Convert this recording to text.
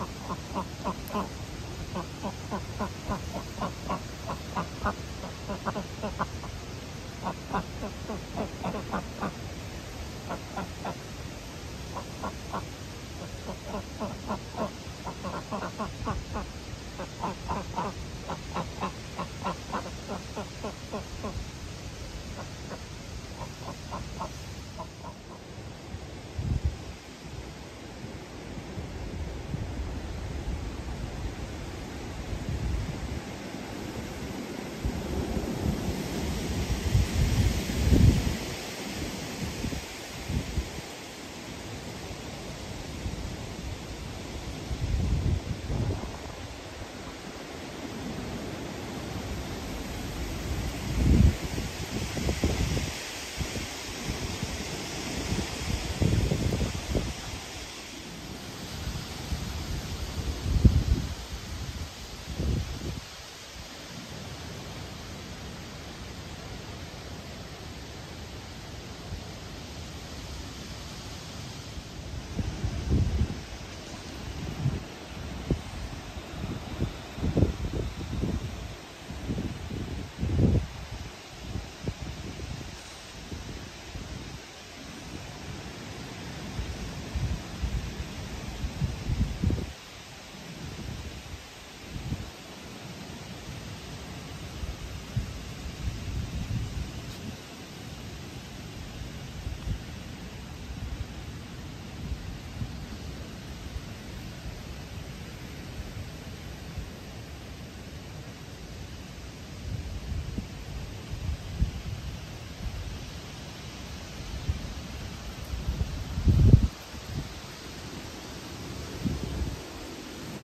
ハハハハ!